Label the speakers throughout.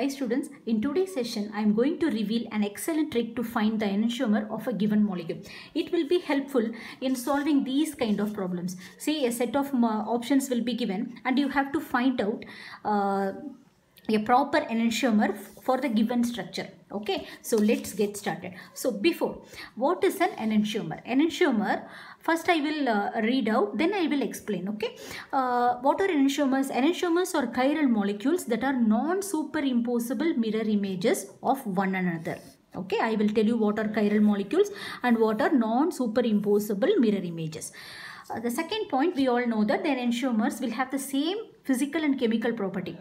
Speaker 1: Hi students, in today's session I am going to reveal an excellent trick to find the enantiomer of a given molecule. It will be helpful in solving these kind of problems. See a set of uh, options will be given and you have to find out uh, a proper enantiomer for the given structure. Okay, so let's get started. So before, what is an enantiomer? Enantiomer, first I will uh, read out, then I will explain. Okay, uh, what are enantiomers? Enantiomers are chiral molecules that are non-superimposable mirror images of one another. Okay, I will tell you what are chiral molecules and what are non-superimposable mirror images. Uh, the second point, we all know that the enantiomers will have the same physical and chemical property.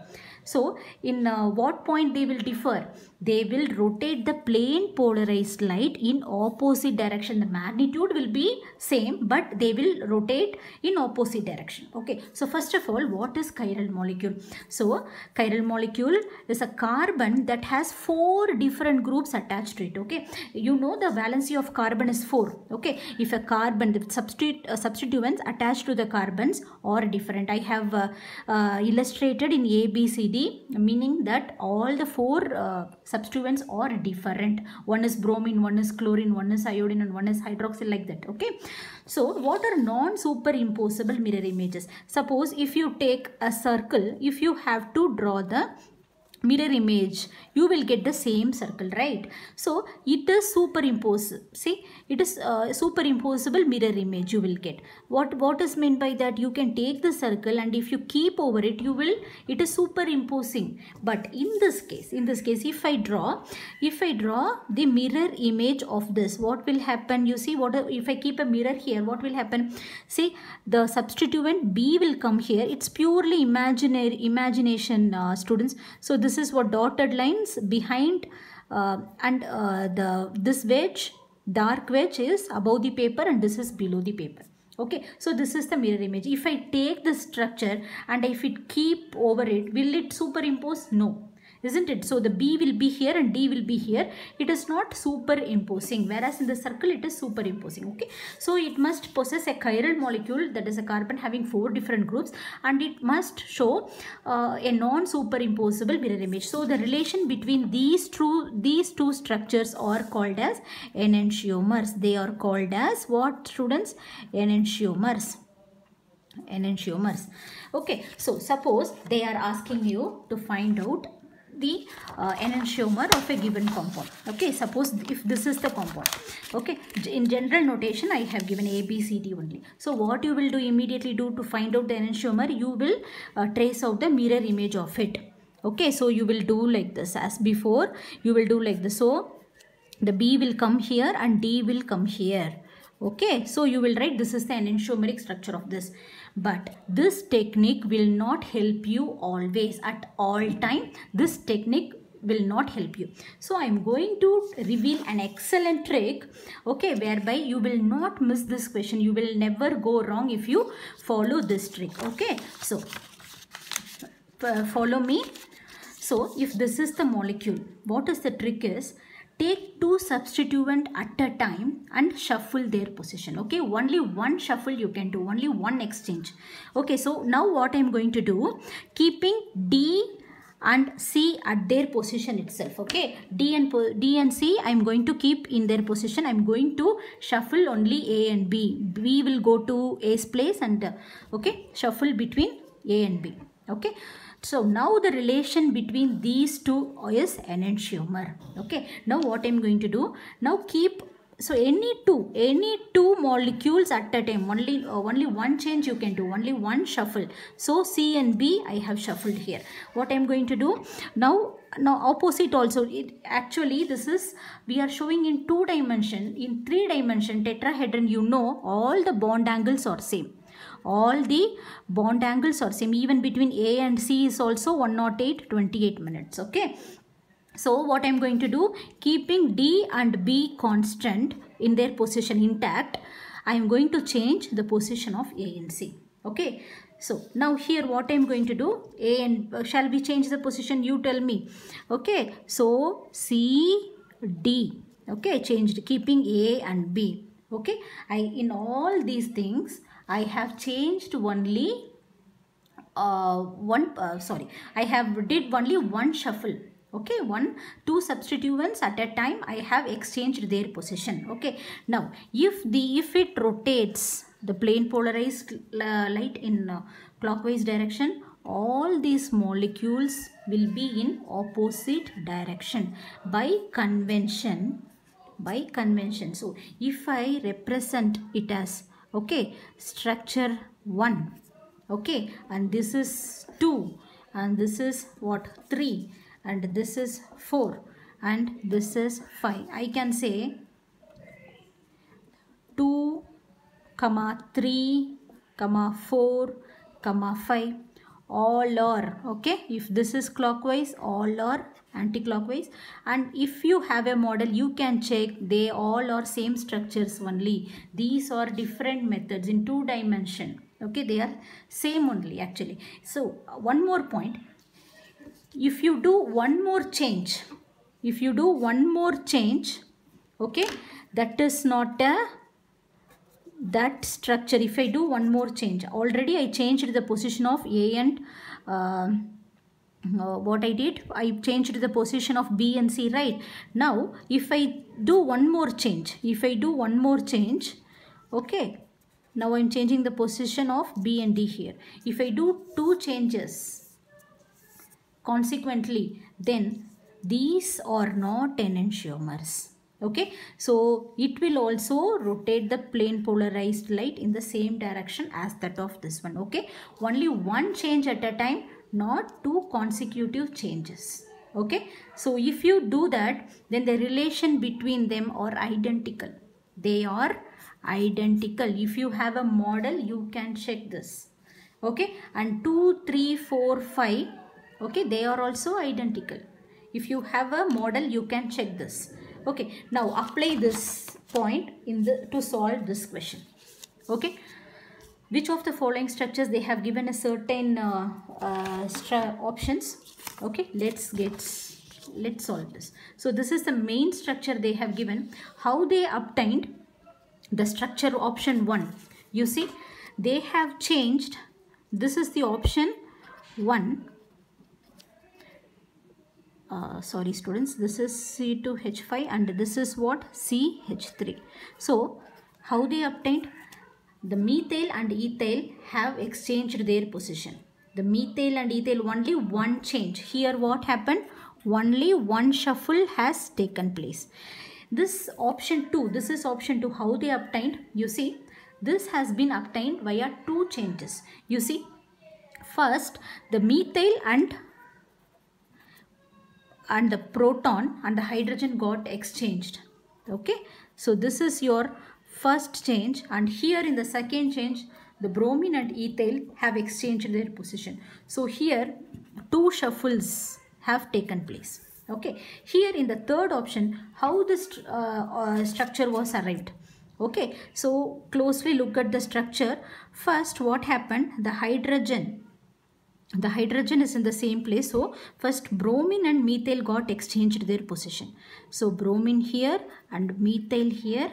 Speaker 1: So, in uh, what point they will differ? They will rotate the plane polarized light in opposite direction. The magnitude will be same, but they will rotate in opposite direction. Okay. So, first of all, what is chiral molecule? So, chiral molecule is a carbon that has four different groups attached to it. Okay. You know the valency of carbon is 4. Okay. If a carbon, the substitute, uh, substituents attached to the carbons are different. I have uh, uh, illustrated in A, D meaning that all the four uh, substituents are different. One is bromine one is chlorine one is iodine and one is hydroxyl like that okay? So what are non superimposable mirror images? Suppose if you take a circle if you have to draw the mirror image you will get the same circle right? So it is superimposed see? It is uh, superimposable mirror image you will get. What what is meant by that? You can take the circle and if you keep over it you will it is superimposing. But in this case in this case if i draw if i draw the mirror image of this what will happen? You see what if i keep a mirror here what will happen? See the substituent b will come here. It's purely imaginary imagination uh, students. So this is what dotted lines behind uh, and uh, the this wedge dark wedge is above the paper and this is below the paper. Okay so this is the mirror image. If i take the structure and if it keep over it will it superimpose? No isn't it? So the b will be here and d will be here. It is not superimposing whereas in the circle it is superimposing okay? So it must possess a chiral molecule that is a carbon having four different groups and it must show uh, a non superimposable mirror image. So the relation between these two these two structures are called as enantiomers. They are called as what students? Enantiomers. Enantiomers. Okay so suppose they are asking you to find out the uh, enantiomer of a given compound. Okay suppose if this is the compound. Okay in general notation i have given a b c d only. So what you will do immediately do to find out the enantiomer you will uh, trace out the mirror image of it. Okay so you will do like this. As before you will do like this. So the b will come here and d will come here. Okay so you will write this is the enantiomeric structure of this but this technique will not help you always at all time. This technique will not help you. So i am going to reveal an excellent trick okay whereby you will not miss this question. You will never go wrong if you follow this trick okay. So follow me. So if this is the molecule what is the trick is take two substituent at a time and shuffle their position okay? Only one shuffle you can do only one exchange. Okay so now what i'm going to do? Keeping d and c at their position itself okay? D and d and c i'm going to keep in their position. I'm going to shuffle only a and b. B will go to a's place and okay shuffle between a and b okay so now the relation between these two is enantiomer. Okay. Now what I'm going to do? Now keep so any two any two molecules at a time. Only uh, only one change you can do. Only one shuffle. So c and b i have shuffled here. What i'm going to do? Now now opposite also. It actually this is we are showing in two dimension in three dimension tetrahedron you know all the bond angles are same all the bond angles are same even between a and c is also 108 28 minutes okay? So what i'm going to do keeping d and b constant in their position intact i am going to change the position of a and c okay? So now here what i'm going to do a and uh, shall we change the position? You tell me okay? So c d okay? Changed keeping a and b okay? I in all these things I have changed only uh, one uh, sorry I have did only one shuffle. Okay? One two substituents at a time i have exchanged their position. Okay? Now if the if it rotates the plane polarized uh, light in uh, clockwise direction all these molecules will be in opposite direction. By convention by convention. So if i represent it as okay structure 1 okay and this is 2 and this is what 3 and this is 4 and this is 5 I can say 2 comma 3 comma 4 comma 5 all are okay? If this is clockwise all are anti-clockwise. And if you have a model you can check they all are same structures only. These are different methods in two dimension. Okay they are same only actually. So one more point. If you do one more change if you do one more change okay that is not a that structure. If I do one more change already I changed the position of A and uh, uh, what I did I changed the position of B and C right? Now if I do one more change if I do one more change okay. Now I'm changing the position of B and D here. If I do two changes consequently then these are not enantiomers okay? So it will also rotate the plane polarized light in the same direction as that of this one okay? Only one change at a time not two consecutive changes. Okay? So if you do that then the relation between them are identical. They are identical. If you have a model you can check this. Okay? And 2 3 4 5 okay they are also identical. If you have a model you can check this. Okay? Now apply this point in the to solve this question. Okay which of the following structures they have given a certain uh, uh, options? Okay let's get let's solve this. So this is the main structure they have given. How they obtained the structure option 1 you see they have changed. This is the option 1 uh, sorry students. This is C2H5 and this is what? CH3 so how they obtained the methyl and ethyl have exchanged their position. The methyl and ethyl only one change. Here what happened? Only one shuffle has taken place. This option 2 this is option 2 how they obtained? You see this has been obtained via two changes. You see first the methyl and and the proton and the hydrogen got exchanged. Okay so this is your first change and here in the second change the bromine and ethyl have exchanged their position. So here two shuffles have taken place. Okay. Here in the third option how this uh, uh, structure was arrived okay. So closely look at the structure. First what happened? The hydrogen. The hydrogen is in the same place. So first bromine and methyl got exchanged their position. So bromine here and methyl here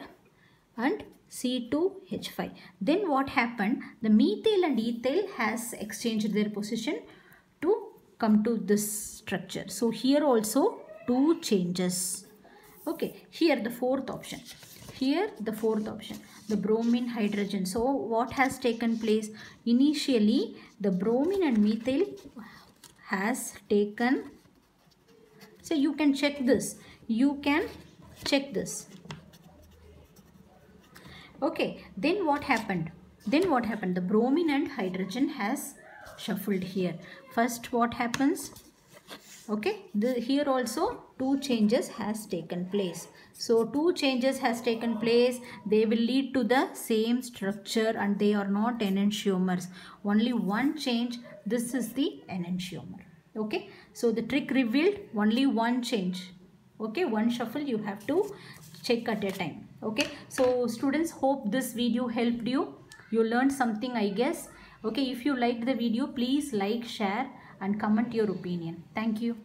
Speaker 1: and C2H5 then what happened? The methyl and ethyl has exchanged their position to come to this structure. So here also two changes. Okay here the fourth option. Here the fourth option the bromine hydrogen. So what has taken place? Initially the bromine and methyl has taken so you can check this. You can check this okay then what happened? Then what happened? The bromine and hydrogen has shuffled here. First what happens? Okay the, here also two changes has taken place. So two changes has taken place. They will lead to the same structure and they are not enantiomers. Only one change this is the enantiomer. Okay so the trick revealed only one change. Okay one shuffle you have to check at a time okay so students hope this video helped you you learned something i guess okay if you liked the video please like share and comment your opinion. Thank you.